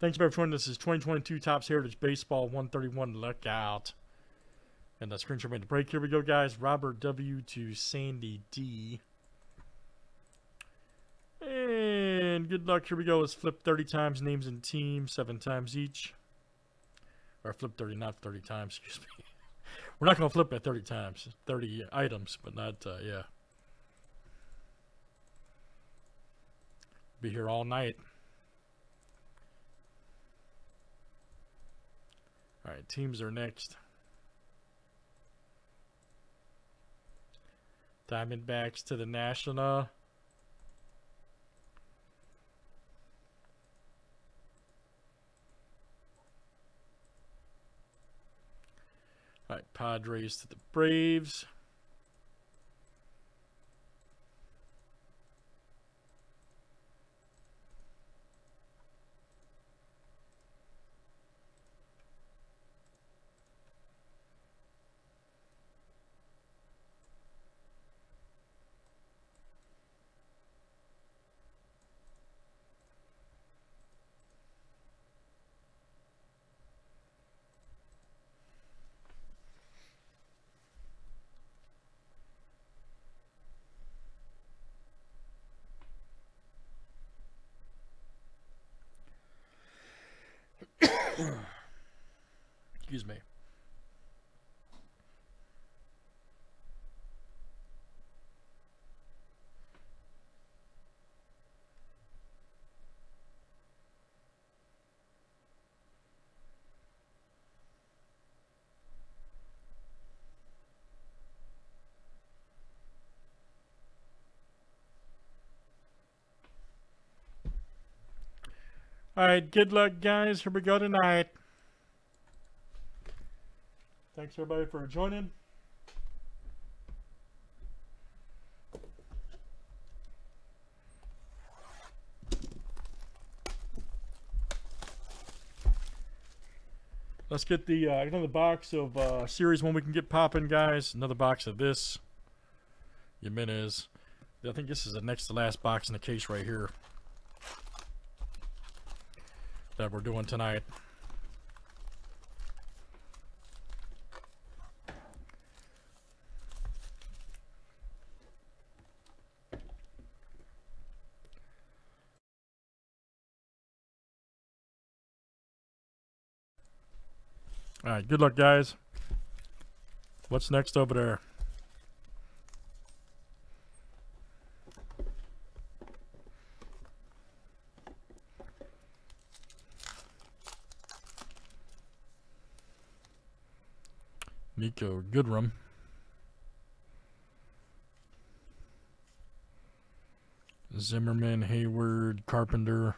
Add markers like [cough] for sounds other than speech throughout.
Thanks for joining. This is 2022 Topps Heritage Baseball 131 Look out. And the screenshot made the break. Here we go, guys. Robert W. to Sandy D. And good luck. Here we go. Let's flip 30 times names and teams, seven times each. Or flip 30, not 30 times, [laughs] excuse me. We're not going to flip it 30 times, 30 items, but not, uh, yeah. Be here all night. All right, teams are next. Diamondbacks to the National. All right, Padres to the Braves. Excuse me. All right, good luck, guys. Here we go tonight. Thanks, everybody, for joining. Let's get the uh, another box of uh, series one we can get popping, guys. Another box of this. Jimenez. I think this is the next to last box in the case right here that we're doing tonight. All right, good luck, guys. What's next over there? Niko Goodrum. Zimmerman, Hayward, Carpenter.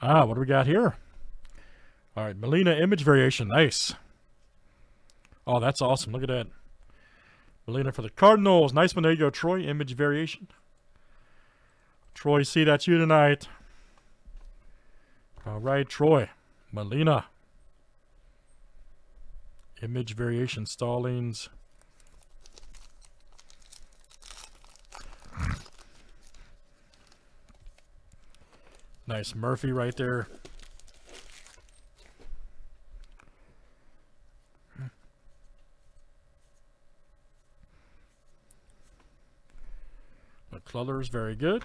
Ah, what do we got here? Right, Molina image variation. Nice. Oh, that's awesome. Look at that. Molina for the Cardinals. Nice one. There you go, Troy. Image variation. Troy, see, that's you tonight. All right, Troy. Molina. Image variation. Stallings. Nice Murphy right there. McCullers, very good.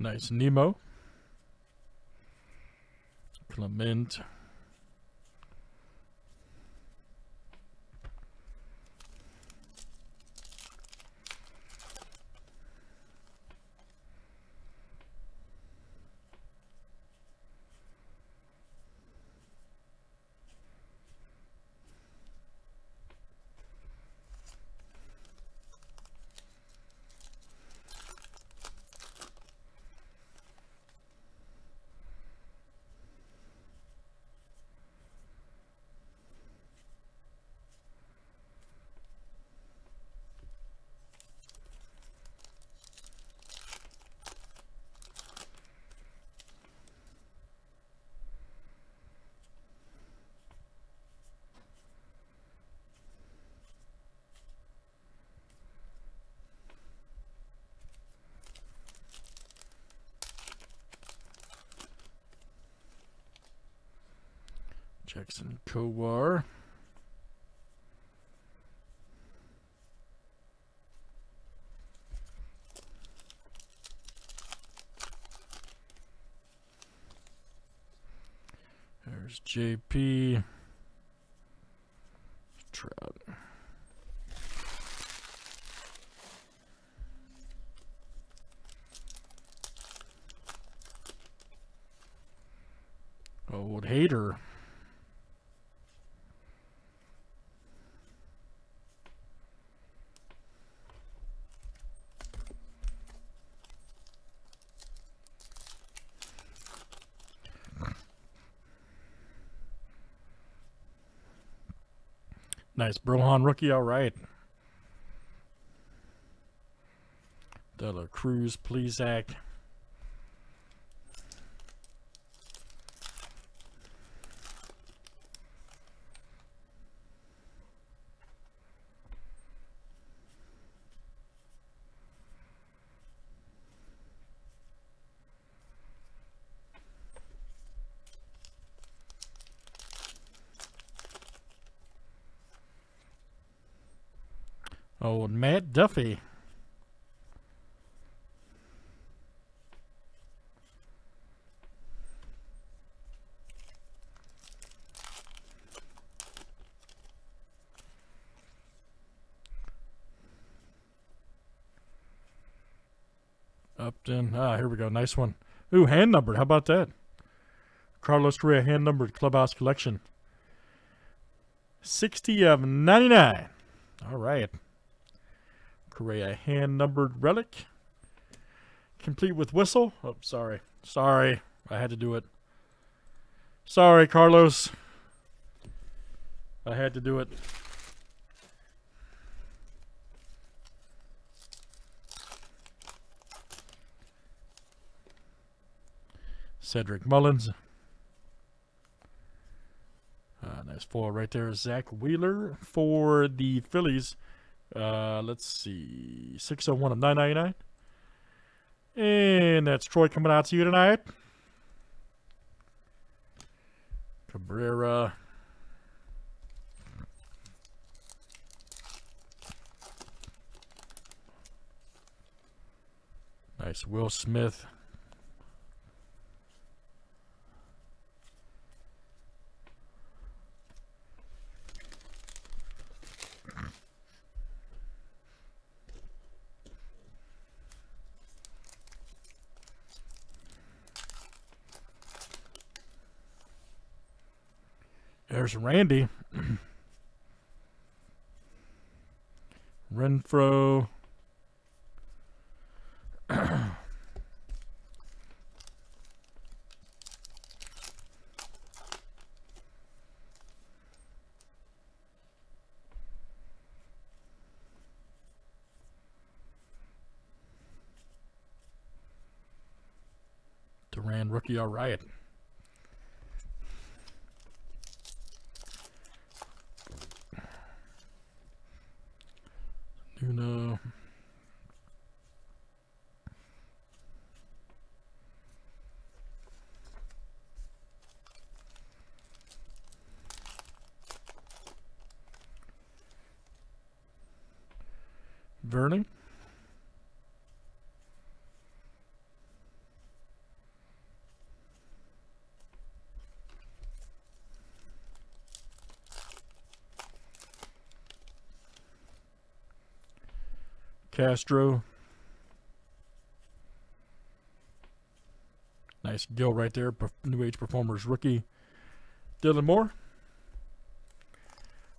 Nice. Nimmo. Clement. Jackson Kowar. There's JP. Trout. Old hater. Nice. Brujan rookie, all right. Dela Cruz, Please Plesac. Oh, Matt Duffy. Upton. Ah, here we go. Nice one. Ooh, hand numbered. How about that? Carlos Correa hand numbered clubhouse collection. 60 of 99. All right. Correa hand numbered relic. Complete with whistle. Oh, sorry. Sorry. I had to do it. Sorry, Carlos. I had to do it. Cedric Mullins. Uh, nice foil right there. Zack Wheeler for the Phillies. Uh, let's see. 601 of 999. And that's Troy coming out to you tonight. Cabrera. Nice. Will Smith. There's Randy. Renfroe. Duran rookie all right. Nuno. Vernon. Castro. Nice gill right there. New Age Performers rookie. Dylan Moore.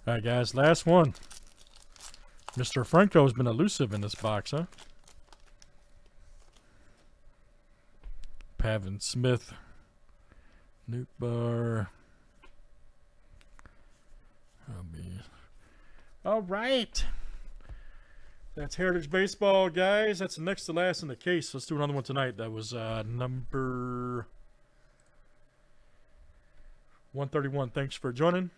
All right, guys. Last one. Mr. Franco has been elusive in this box, huh? Pavin Smith. Nuke Bar. All right. That's Heritage Baseball, guys. That's the next to last in the case. Let's do another one tonight. That was uh, number 131. Thanks for joining.